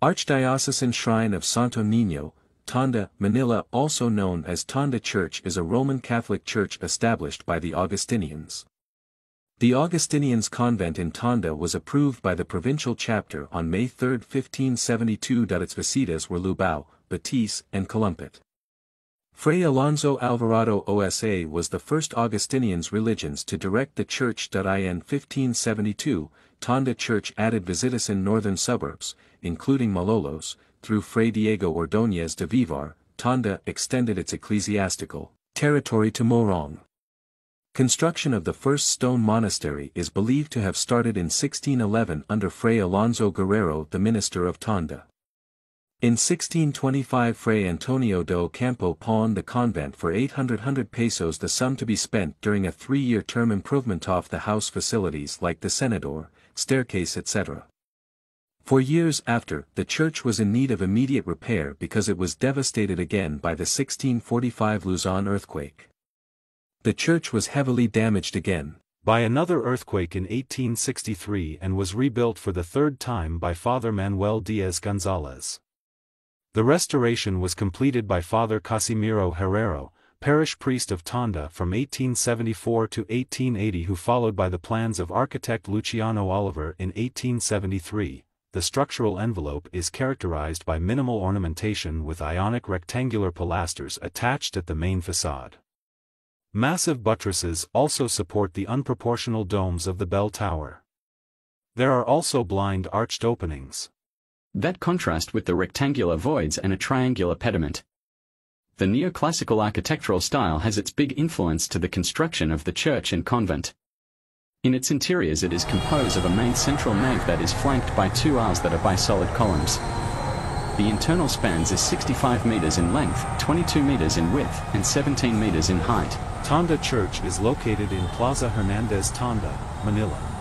Archdiocesan Shrine of Santo Niño, Tondo, Manila also known as Tondo Church is a Roman Catholic church established by the Augustinians. The Augustinians convent in Tondo was approved by the provincial chapter on May 3, 1572. Its visitas were Lubao, Betis, and Calumpit. Fray Alonso Alvarado OSA was the first Augustinians religions to direct the church. In 1572, Tondo Church added visitas in northern suburbs, including Malolos, through Fray Diego Ordóñez de Vivar, Tondo extended its ecclesiastical territory to Morong. Construction of the first stone monastery is believed to have started in 1611 under Fray Alonso Guerrero the minister of Tondo. In 1625 Fray Antonio de Campo pawned the convent for 800 pesos the sum to be spent during a three-year term improvement of the house facilities like the senador, staircase etc. For years after, the church was in need of immediate repair because it was devastated again by the 1645 Luzon earthquake. The church was heavily damaged again by another earthquake in 1863 and was rebuilt for the third time by Father Manuel Diaz Gonzalez. The restoration was completed by Father Casimiro Herrero, parish priest of Tondo from 1874 to 1880 who followed by the plans of architect Luciano Oliver in 1873. The structural envelope is characterized by minimal ornamentation with ionic rectangular pilasters attached at the main facade. Massive buttresses also support the unproportional domes of the bell tower. There are also blind arched openings that contrast with the rectangular voids and a triangular pediment. The neoclassical architectural style has its big influence to the construction of the church and convent. In its interiors it is composed of a main central nave that is flanked by two aisles that are by solid columns. The internal spans is 65 meters in length, 22 meters in width, and 17 meters in height. Tondo Church is located in Plaza Hernandez Tondo, Manila.